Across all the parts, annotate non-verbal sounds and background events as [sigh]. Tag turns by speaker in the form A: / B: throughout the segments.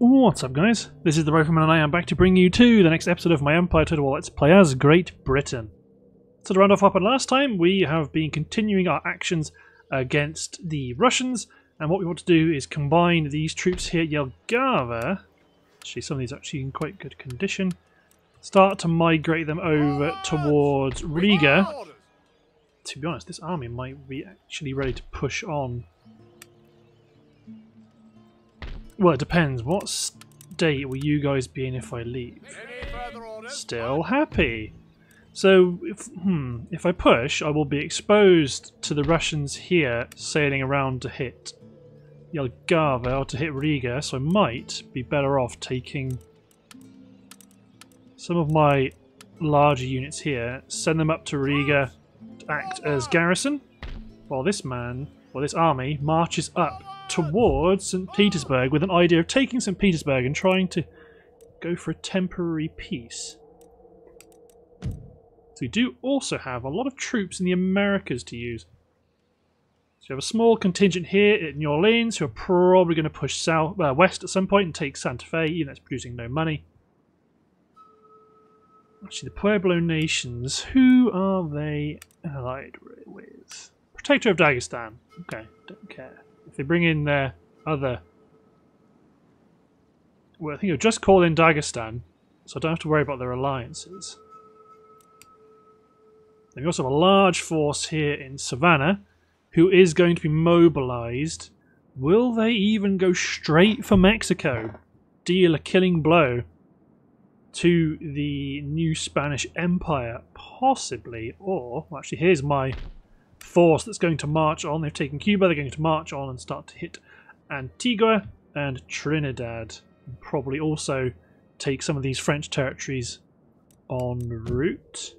A: What's up guys? This is the Rifleman and I am back to bring you to the next episode of my Empire Total War Let's Play as Great Britain. So to round off what happened last time, we have been continuing our actions against the Russians, and what we want to do is combine these troops here at Jelgava, actually some of these are actually in quite good condition, start to migrate them over towards Riga. To be honest, this army might be actually ready to push on Well, it depends. What state will you guys be in if I leave? Still happy. So, if, hmm, if I push, I will be exposed to the Russians here sailing around to hit Jelgava or to hit Riga, so I might be better off taking some of my larger units here, send them up to Riga to act as garrison, while this man, or this army, marches up towards St. Petersburg with an idea of taking St. Petersburg and trying to go for a temporary peace. So we do also have a lot of troops in the Americas to use. So you have a small contingent here at New Orleans who are probably going to push south, uh, west at some point and take Santa Fe, even though it's producing no money. Actually, the Pueblo nations, who are they allied with? Protector of Dagestan. Okay, don't care they bring in their other... Well, I think you'll just call in Dagestan, so I don't have to worry about their alliances. Then we also have a large force here in Savannah, who is going to be mobilized. Will they even go straight for Mexico? Deal a killing blow to the new Spanish Empire? Possibly, or, well, actually, here's my force that's going to march on. They've taken Cuba, they're going to march on and start to hit Antigua and Trinidad. Probably also take some of these French territories en route.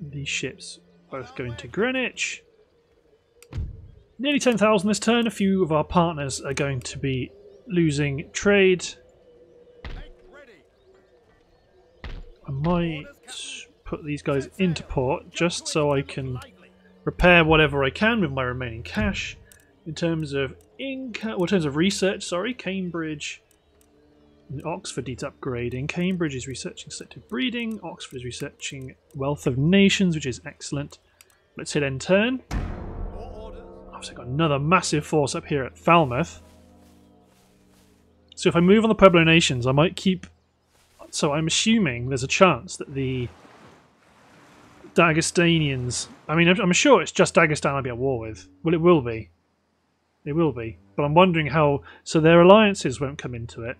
A: These ships both going to Greenwich. Nearly 10,000 this turn. A few of our partners are going to be losing trade. I might put these guys into port just so I can repair whatever I can with my remaining cash. In terms of income, well, in terms of research, sorry, Cambridge and Oxford needs upgrading. Cambridge is researching selective breeding. Oxford is researching wealth of nations, which is excellent. Let's hit end turn. I've got another massive force up here at Falmouth. So if I move on the Pueblo nations, I might keep. So I'm assuming there's a chance that the Dagestanians. I mean, I'm sure it's just Dagestan I'll be at war with. Well, it will be. It will be. But I'm wondering how. So their alliances won't come into it.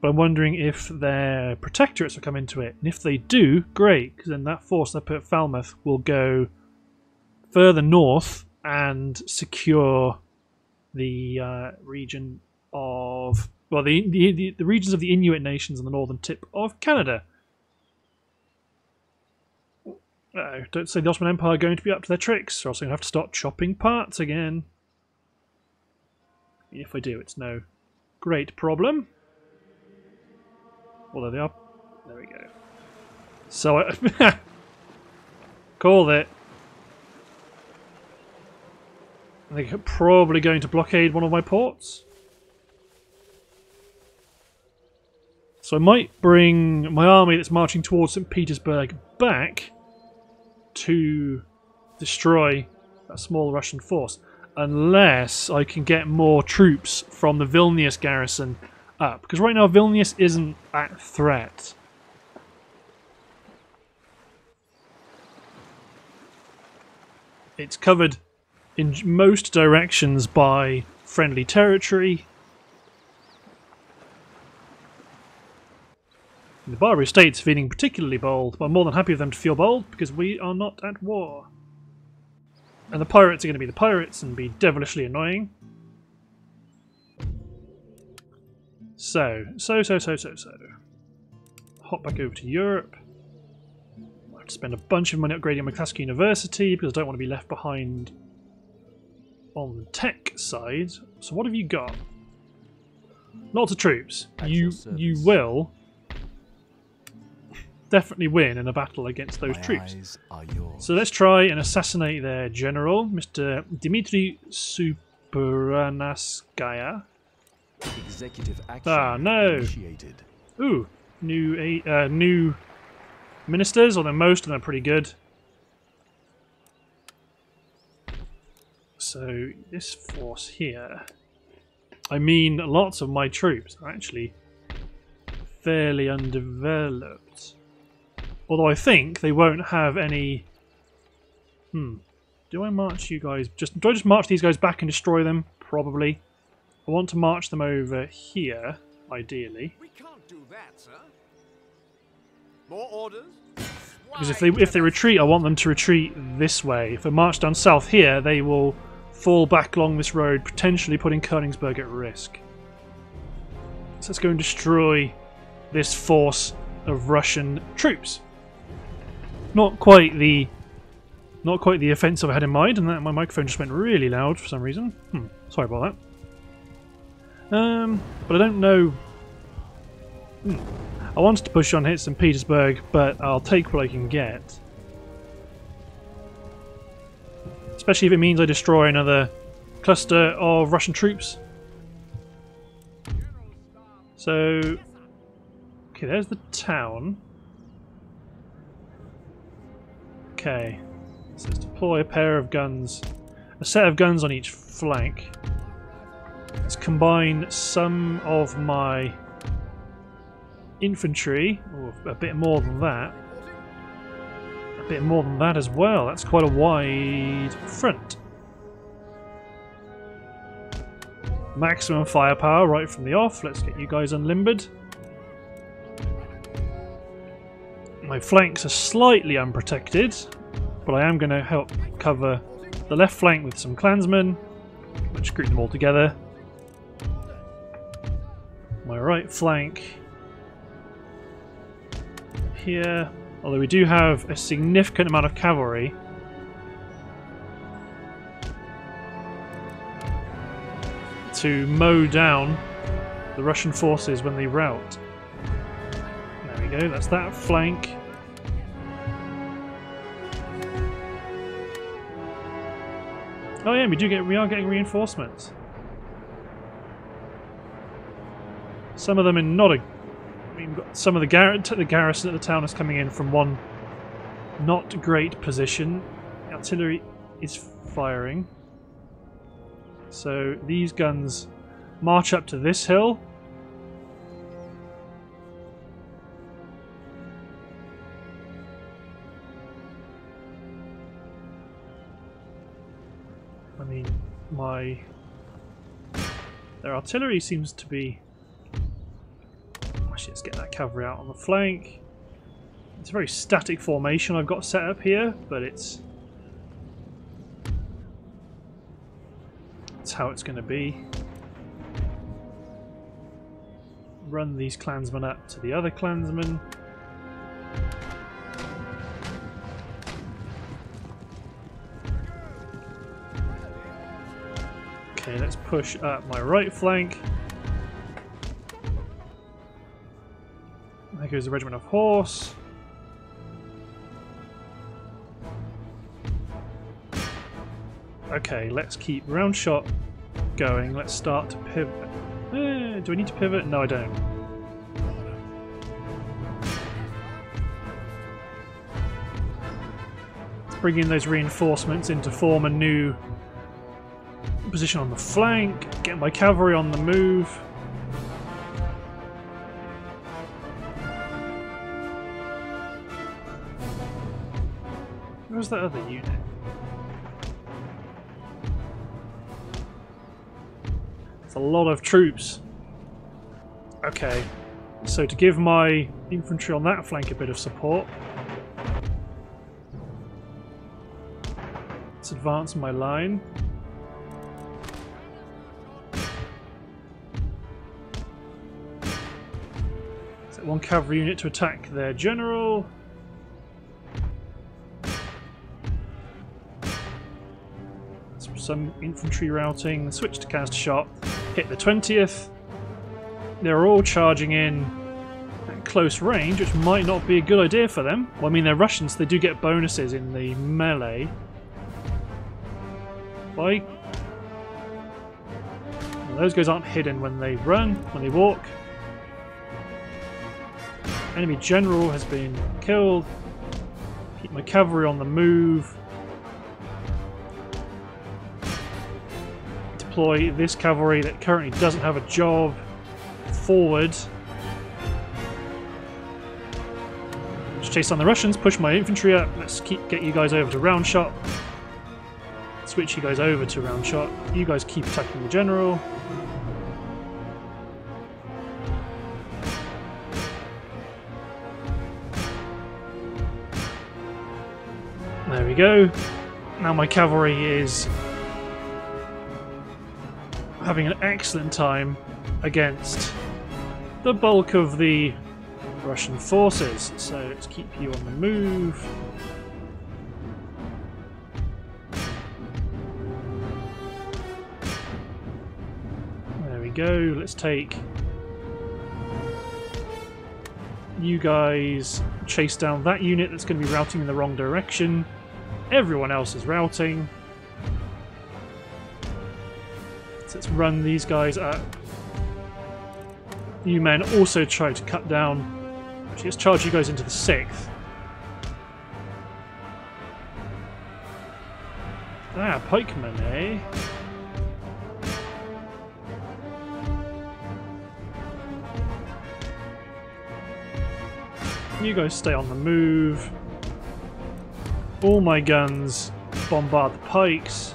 A: But I'm wondering if their protectorates will come into it. And if they do, great, because then that force they put at Falmouth will go further north and secure the uh, region of. Well, the, the, the regions of the Inuit nations on the northern tip of Canada. Uh, don't say the Ottoman Empire are going to be up to their tricks, or else I'm going to have to start chopping parts again. If I do, it's no great problem. Although they are... There we go. So I... [laughs] Called it. They're probably going to blockade one of my ports. So I might bring my army that's marching towards St. Petersburg back to destroy that small Russian force unless I can get more troops from the Vilnius garrison up. Because right now Vilnius isn't at threat. It's covered in most directions by friendly territory The Barbary States feeling particularly bold, but I'm more than happy for them to feel bold because we are not at war. And the pirates are going to be the pirates and be devilishly annoying. So, so, so, so, so, so. Hop back over to Europe. I have to spend a bunch of money upgrading my classical university because I don't want to be left behind on the tech side. So what have you got? Lots of troops. You you will definitely win in a battle against those My troops. So let's try and assassinate their general, Mr. Dmitry Supranaskaya.
B: Executive action
A: Ah, no.
B: initiated.
A: Ooh, new uh, new ministers, although most of them are pretty good. So this force here, I mean, lots of my troops are actually fairly undeveloped. Although I think they won't have any. Hmm. Do I march you guys? Just do I just march these guys back and destroy them? Probably. I want to march them over here, ideally.
C: We can't do that, sir. More orders?
A: Because if they if they retreat, I want them to retreat this way. If they march down south here, they will fall back along this road, potentially putting Königsberg at risk. So let's go and destroy this force of Russian troops. Not quite the not quite the offensive I had in mind, and that my microphone just went really loud for some reason. Hmm, sorry about that. Um, but I don't know. Hmm. I wanted to push on hit St. Petersburg, but I'll take what I can get. Especially if it means I destroy another cluster of Russian troops. So, okay, there's the town. Okay, so let's deploy a pair of guns, a set of guns on each flank. Let's combine some of my infantry, or a bit more than that. A bit more than that as well. That's quite a wide front. Maximum firepower right from the off. Let's get you guys unlimbered. My flanks are slightly unprotected, but I am going to help cover the left flank with some clansmen. Let's group them all together. My right flank here, although we do have a significant amount of cavalry. To mow down the Russian forces when they rout. There we go, that's that flank. Oh yeah, we do get we are getting reinforcements. Some of them in not a I mean, some of the, gar the garrison at the town is coming in from one not great position. Artillery is firing. So these guns march up to this hill. I mean, my... Their artillery seems to be Actually, let's get that cavalry out on the flank. It's a very static formation I've got set up here, but it's it's how it's going to be. Run these clansmen up to the other clansmen. Let's push up my right flank. There goes a regiment of horse. Okay, let's keep round shot going. Let's start to pivot. Eh, do I need to pivot? No, I don't. Let's bring in those reinforcements in to form a new position on the flank. Get my cavalry on the move. Where's that other unit? It's a lot of troops. Okay, so to give my infantry on that flank a bit of support, let's advance my line. One cavalry unit to attack their general. some infantry routing, switch to cast shot, hit the 20th. They're all charging in at close range, which might not be a good idea for them. Well, I mean, they're Russians, so they do get bonuses in the melee. By those guys aren't hidden when they run, when they walk. Enemy general has been killed. Keep my cavalry on the move. Deploy this cavalry that currently doesn't have a job forward. Let's chase down the Russians, push my infantry up. Let's keep get you guys over to round shot. Switch you guys over to round shot. You guys keep attacking the general. Go. Now my cavalry is having an excellent time against the bulk of the Russian forces. So let's keep you on the move. There we go. Let's take you guys chase down that unit that's going to be routing in the wrong direction. Everyone else is routing. So let's run these guys up. You men also try to cut down. Actually, let's charge you guys into the sixth. Ah, pikemen, eh? You guys stay on the move. All my guns bombard the pikes.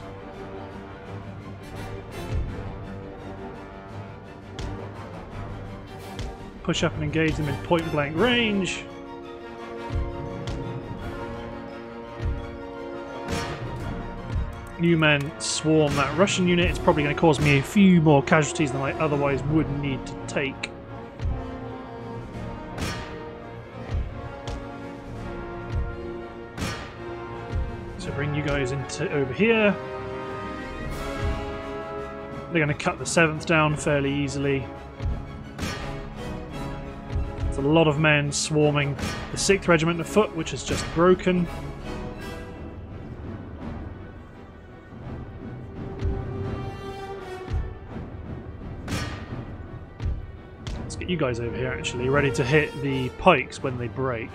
A: Push up and engage them in point blank range. New men swarm that Russian unit. It's probably going to cause me a few more casualties than I otherwise would need to take. You guys into over here. They're going to cut the seventh down fairly easily. There's a lot of men swarming the sixth regiment of foot, which is just broken. Let's get you guys over here actually, ready to hit the pikes when they break.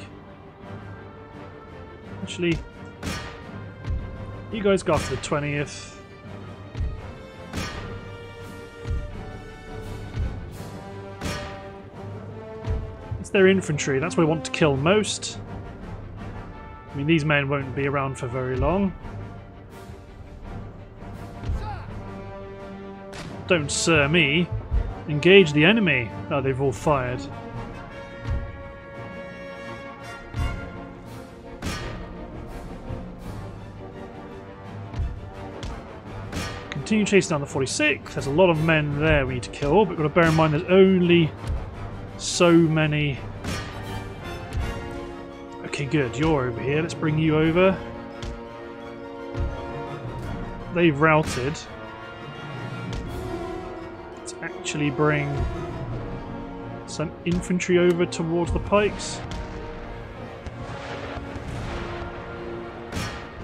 A: Actually, you guys go after the 20th. It's their infantry, that's what I want to kill most. I mean, these men won't be around for very long. Don't sir me. Engage the enemy. Oh, they've all fired. Continue chasing down the 46. There's a lot of men there we need to kill, but we've got to bear in mind there's only so many. Okay, good. You're over here. Let's bring you over. They've routed. Let's actually bring some infantry over towards the pikes.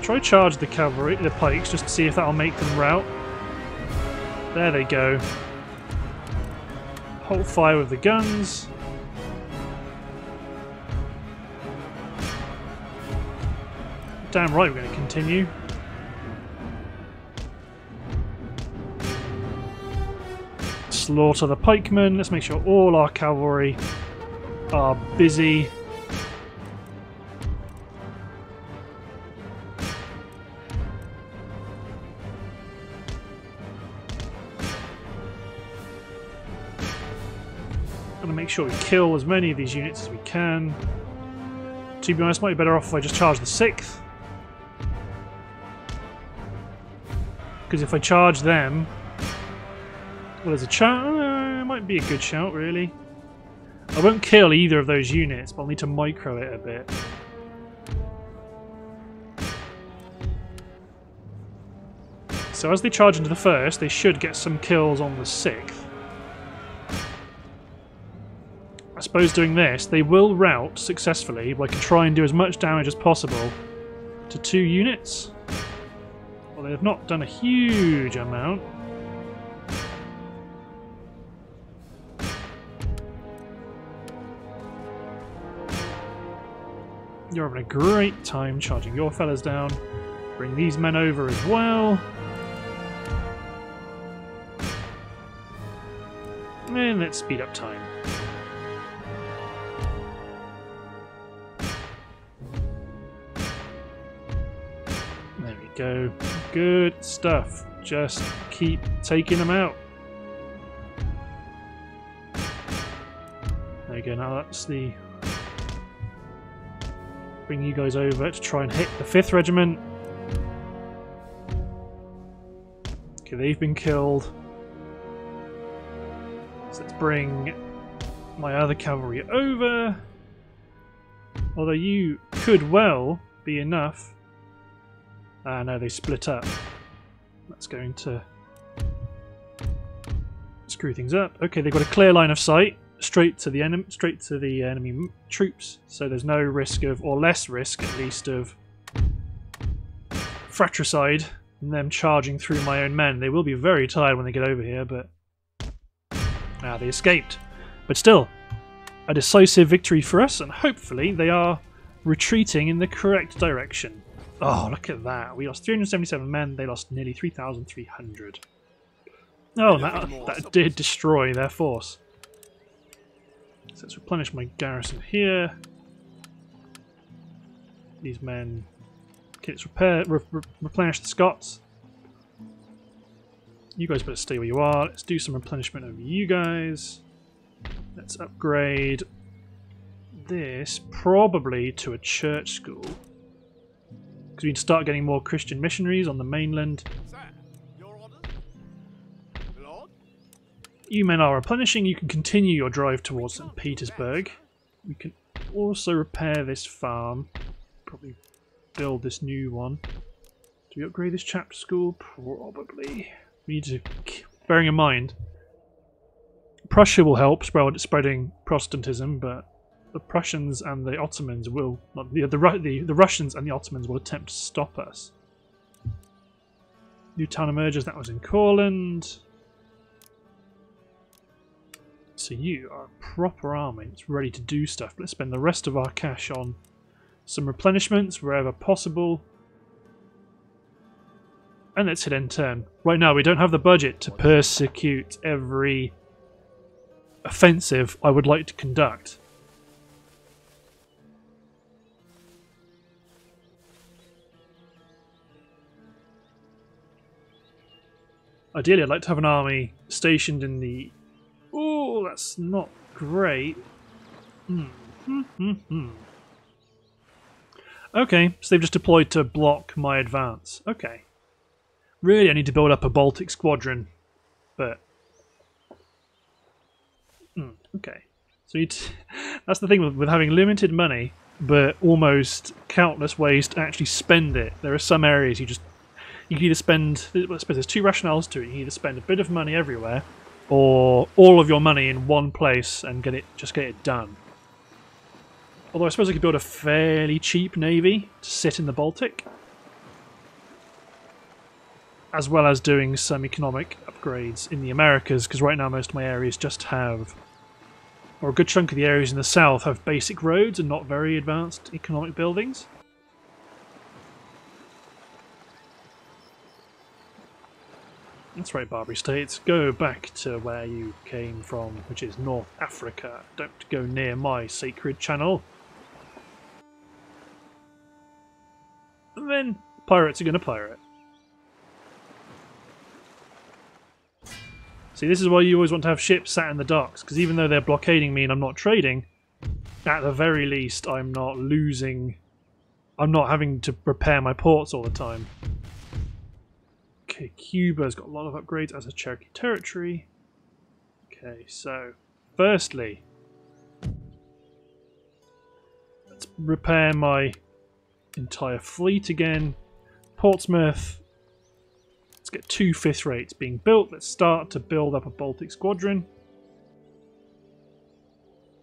A: Try charge the cavalry, the pikes, just to see if that'll make them rout. There they go. Hold fire with the guns. Damn right we're going to continue. Slaughter the pikemen. Let's make sure all our cavalry are busy. Sure we kill as many of these units as we can. To be honest, might be better off if I just charge the 6th. Because if I charge them... Well, there's a chance... Uh, it might be a good shout, really. I won't kill either of those units, but I'll need to micro it a bit. So as they charge into the first, they should get some kills on the 6th. suppose doing this, they will route successfully, but I can try and do as much damage as possible to two units. Well, they have not done a huge amount. You're having a great time charging your fellas down. Bring these men over as well. And let's speed up time. Go. Good stuff. Just keep taking them out. There you go. Now that's the bring you guys over to try and hit the 5th Regiment. Okay, they've been killed. So let's bring my other cavalry over. Although you could well be enough. Ah, no, they split up. That's going to screw things up. Okay, they've got a clear line of sight straight to the enemy, straight to the enemy troops. So there's no risk of, or less risk at least, of fratricide and them charging through my own men. They will be very tired when they get over here, but ah, they escaped. But still, a decisive victory for us, and hopefully they are retreating in the correct direction. Oh, look at that. We lost 377 men, they lost nearly 3,300. Oh, that, that did destroy their force. So let's replenish my garrison here. These men. Okay, let's repair, re re replenish the Scots. You guys better stay where you are. Let's do some replenishment of you guys. Let's upgrade this probably to a church school. Because we can start getting more Christian missionaries on the mainland. You men are replenishing. You can continue your drive towards St. Petersburg. We can also repair this farm. Probably build this new one. Do we upgrade this chapter school? Probably. We need to... Bearing in mind, Prussia will help spread, spreading Protestantism, but the Prussians and the Ottomans will... The, the, the, the Russians and the Ottomans will attempt to stop us. New town emerges. That was in Courland. So you are a proper army It's ready to do stuff. Let's spend the rest of our cash on some replenishments wherever possible. And let's hit end turn. Right now we don't have the budget to persecute every offensive I would like to conduct. Ideally I'd like to have an army stationed in the Oh, that's not great. Hmm. Hmm, hmm, hmm. Okay, so they've just deployed to block my advance. Okay. Really, I need to build up a Baltic squadron, but... Okay. So [laughs] that's the thing with, with having limited money, but almost countless ways to actually spend it. There are some areas you just... You can either spend... I suppose there's two rationales to it. You can either spend a bit of money everywhere, or all of your money in one place and get it just get it done. Although I suppose I could build a fairly cheap navy to sit in the Baltic, as well as doing some economic upgrades in the Americas, because right now most of my areas just have, or a good chunk of the areas in the south have basic roads and not very advanced economic buildings. That's right, Barbary States. Go back to where you came from, which is North Africa. Don't go near my sacred channel. And then pirates are going to pirate. See, this is why you always want to have ships sat in the docks, because even though they're blockading me and I'm not trading, at the very least I'm not losing... I'm not having to repair my ports all the time. Okay, Cuba's got a lot of upgrades as a Cherokee territory. Okay, so firstly, let's repair my entire fleet again. Portsmouth, let's get two fifth rates being built. Let's start to build up a Baltic squadron.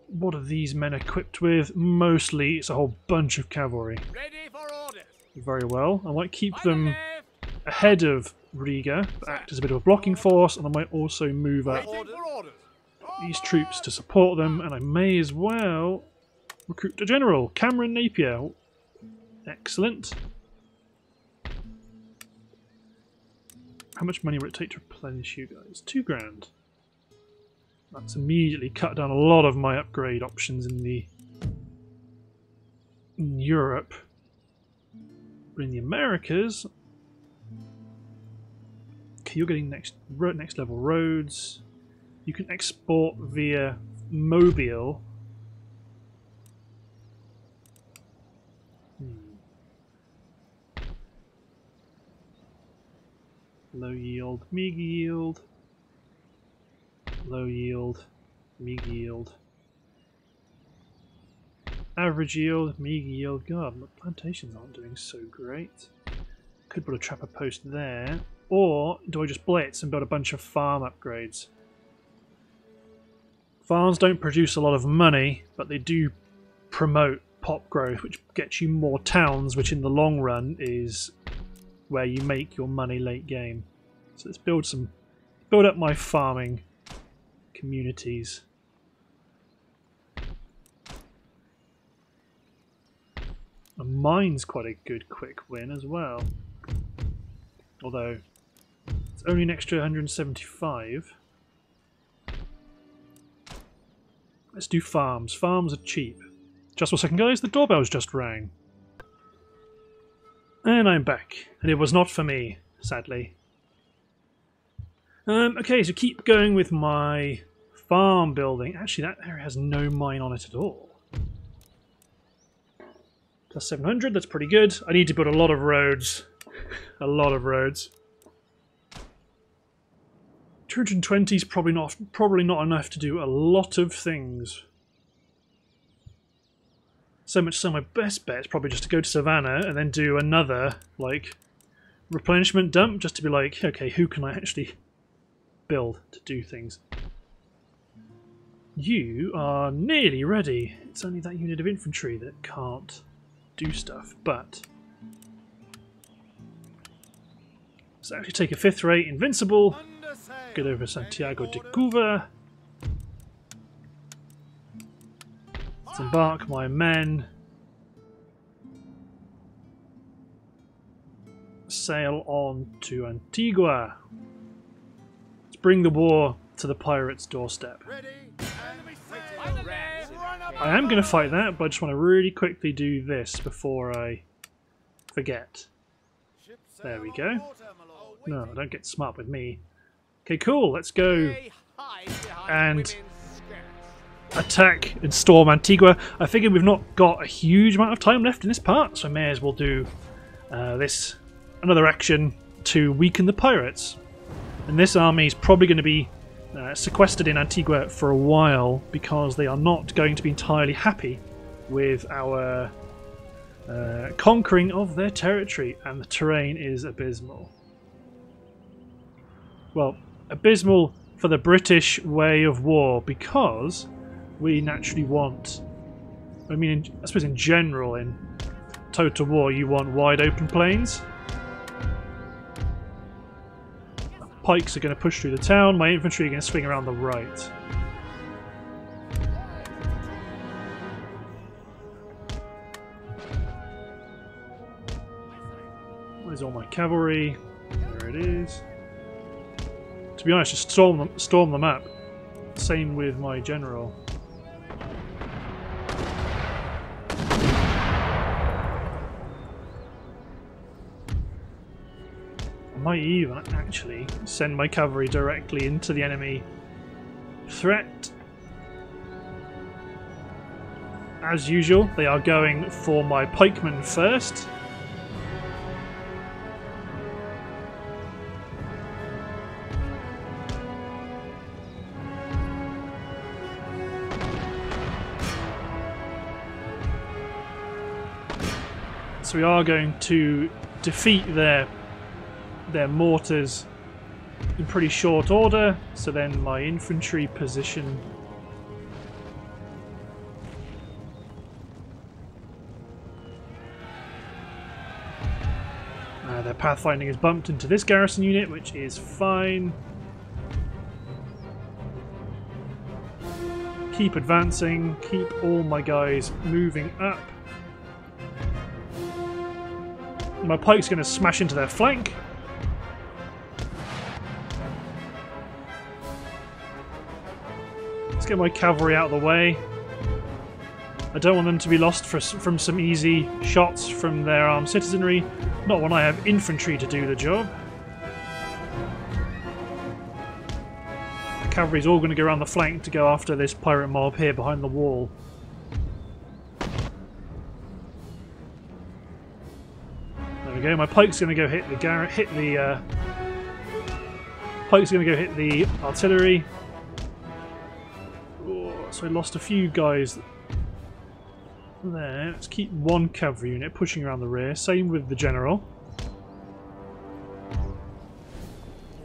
A: What are these men equipped with? Mostly it's a whole bunch of cavalry. Very well. I might keep them ahead of Riga, act as a bit of a blocking force, and I might also move up these troops to support them, and I may as well recruit a general, Cameron Napier. Excellent. How much money would it take to replenish you guys? Two grand. That's immediately cut down a lot of my upgrade options in the in Europe. But in the Americas, you're getting next next level roads. You can export via Mobile. Hmm. Low yield, mig yield. Low yield, mig yield. Average yield, mig yield. God, plantations aren't doing so great. Could put a trapper post there. Or do I just blitz and build a bunch of farm upgrades? Farms don't produce a lot of money, but they do promote pop growth, which gets you more towns, which in the long run is where you make your money late game. So let's build some, build up my farming communities. And mine's quite a good quick win as well. Although, only an extra 175. Let's do farms. Farms are cheap. Just a second, guys. The doorbell's just rang. And I'm back. And it was not for me, sadly. Um, okay, so keep going with my farm building. Actually, that area has no mine on it at all. Plus 700, that's pretty good. I need to build a lot of roads. [laughs] a lot of roads. 220 is probably not probably not enough to do a lot of things. So much so my best bet is probably just to go to Savannah and then do another like replenishment dump just to be like, okay, who can I actually build to do things? You are nearly ready. It's only that unit of infantry that can't do stuff, but let's actually take a fifth rate invincible, get over Santiago de Cuba, let's embark my men, sail on to Antigua. Let's bring the war to the pirates' doorstep. I am going to fight that, but I just want to really quickly do this before I forget. There we go. No, don't get smart with me. Okay, cool. Let's go and attack and storm Antigua. I figured we've not got a huge amount of time left in this part, so I may as well do uh, this another action to weaken the pirates. And this army is probably going to be uh, sequestered in Antigua for a while because they are not going to be entirely happy with our uh, conquering of their territory, and the terrain is abysmal. Well, abysmal for the British way of war because we naturally want. I mean, I suppose in general, in total war, you want wide open plains pikes are going to push through the town, my infantry are going to swing around the right. There's all my cavalry. There it is. To be honest, just storm, them, storm the map. Same with my general. I might even actually send my cavalry directly into the enemy threat. As usual, they are going for my pikemen first. So we are going to defeat their their mortars in pretty short order, so then my infantry position Uh, their pathfinding is bumped into this garrison unit, which is fine. Keep advancing, keep all my guys moving up. My pike's going to smash into their flank. Let's get my cavalry out of the way. I don't want them to be lost for, from some easy shots from their armed citizenry. Not when I have infantry to do the job. The cavalry's all going to go around the flank to go after this pirate mob here behind the wall. Go. My pike's going to go hit the gar hit the uh, pike's going to go hit the artillery. Oh, so I lost a few guys there. Let's keep one cavalry unit pushing around the rear. Same with the general.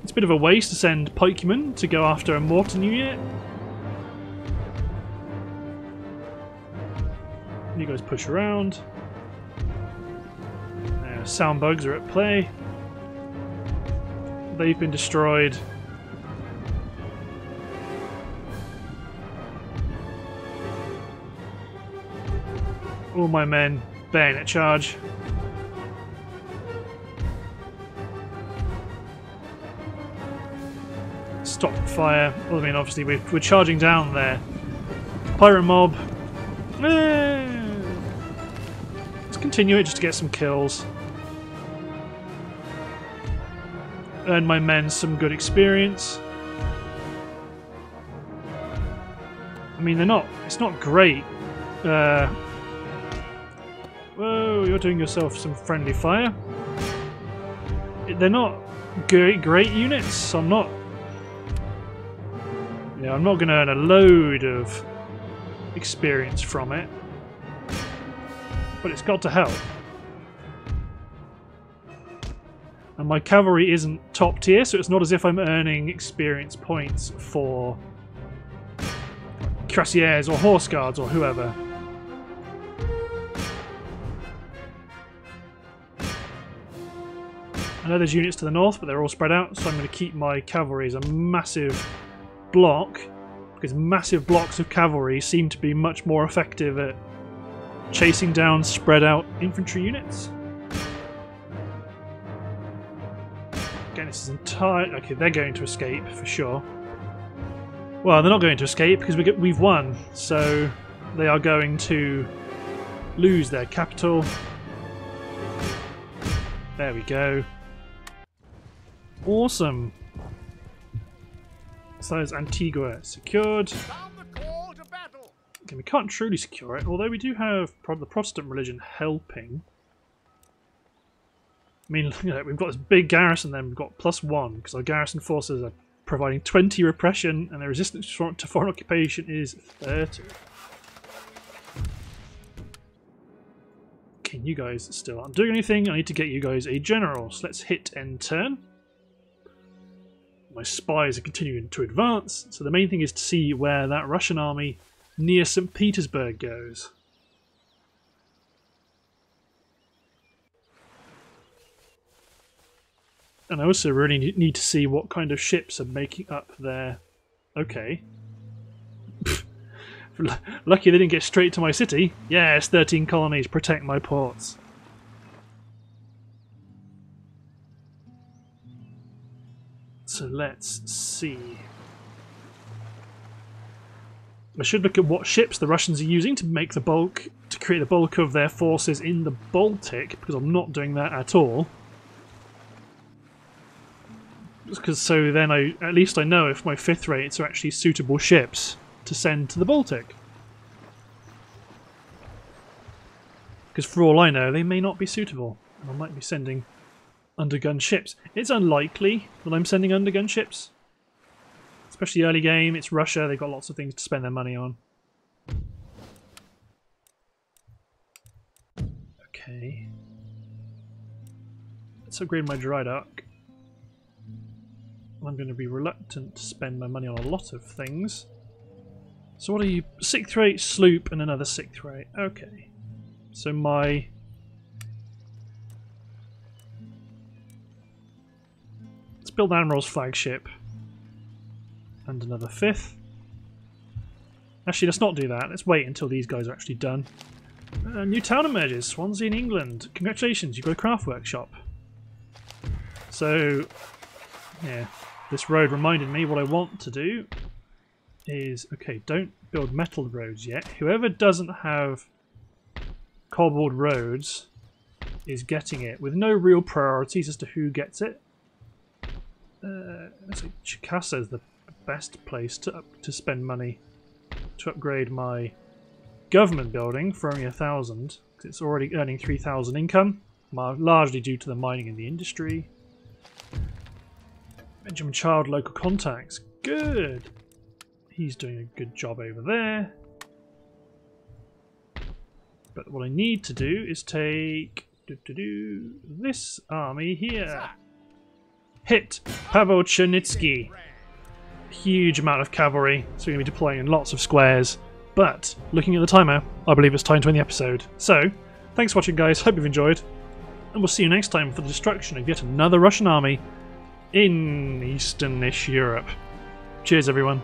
A: It's a bit of a waste to send pikemen to go after a mortar unit. You guys push around. Sound bugs are at play. They've been destroyed. All my men, bayonet charge. Stop fire. Well, I mean, obviously, we're, we're charging down there. Pirate mob. Let's continue it just to get some kills. Earn my men some good experience. I mean, they're not. It's not great. Uh, Whoa, you're doing yourself some friendly fire. They're not great, great units. I'm not. Yeah, I'm not going to earn a load of experience from it, but it's got to help. And my cavalry isn't top tier, so it's not as if I'm earning experience points for cuirassiers or horse guards or whoever. I know there's units to the north, but they're all spread out, so I'm going to keep my cavalry as a massive block, because massive blocks of cavalry seem to be much more effective at chasing down spread out infantry units. Again, this is entire. Okay, they're going to escape for sure. Well, they're not going to escape because we get, we've won, so they are going to lose their capital. There we go. Awesome. So is Antigua secured. Okay, we can't truly secure it, although we do have the Protestant religion helping. I mean, you know, we've got this big garrison then, we've got plus one, because our garrison forces are providing 20 repression, and their resistance to foreign occupation is 30. Can you guys still aren't doing anything? I need to get you guys a general, so let's hit end turn my spies are continuing to advance, so the main thing is to see where that Russian army near St. Petersburg goes. And I also really need to see what kind of ships are making up there. Okay. [laughs] Lucky they didn't get straight to my city. Yes, 13 colonies protect my ports. So let's see. I should look at what ships the Russians are using to make the bulk, to create the bulk of their forces in the Baltic, because I'm not doing that at all. Because so then I, at least I know if my fifth rates are actually suitable ships to send to the Baltic. Because for all I know, they may not be suitable. I might be sending undergun ships. It's unlikely that I'm sending undergun ships. Especially early game, it's Russia, they've got lots of things to spend their money on. Okay. Let's upgrade my dock. I'm going to be reluctant to spend my money on a lot of things. So what are you? Sixth rate sloop and another sixth rate. Okay. So my Let's build Admiral's flagship. And another fifth. Actually, let's not do that. Let's wait until these guys are actually done. Uh, new town emerges, Swansea in England. Congratulations, you've got a craft workshop. So, yeah, this road reminded me what I want to do is, okay, don't build metal roads yet. Whoever doesn't have cobbled roads is getting it with no real priorities as to who gets it. Uh, Chickasaw is the best place to to spend money to upgrade my government building for only a thousand because it's already earning three thousand income, largely due to the mining in the industry. Benjamin Child local contacts, good. He's doing a good job over there. But what I need to do is take do, do, do, this army here. Hit Pavel Chernitsky. Huge amount of cavalry, so we're going to be deploying in lots of squares. But looking at the timer, I believe it's time to end the episode. So, thanks for watching, guys. Hope you've enjoyed, and we'll see you next time for the destruction of yet another Russian army in Easternish Europe. Cheers, everyone.